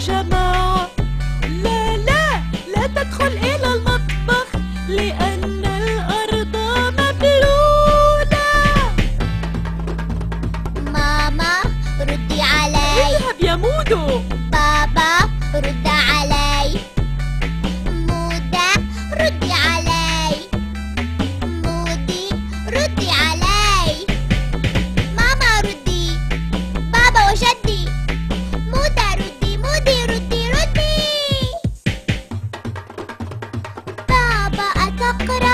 jamais. 桜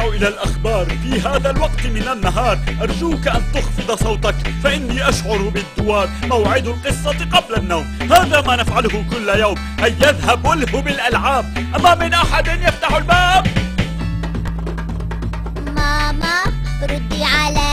إلى الأخبار في هذا الوقت من النهار. أرجوك أن تخفض صوتك فإني أشعر بالدوار. موعد القصة قبل النوم. هذا ما نفعله كل يوم هيا يذهب الهو بالألعاب. أما من أحد يفتح الباب. ماما ردي على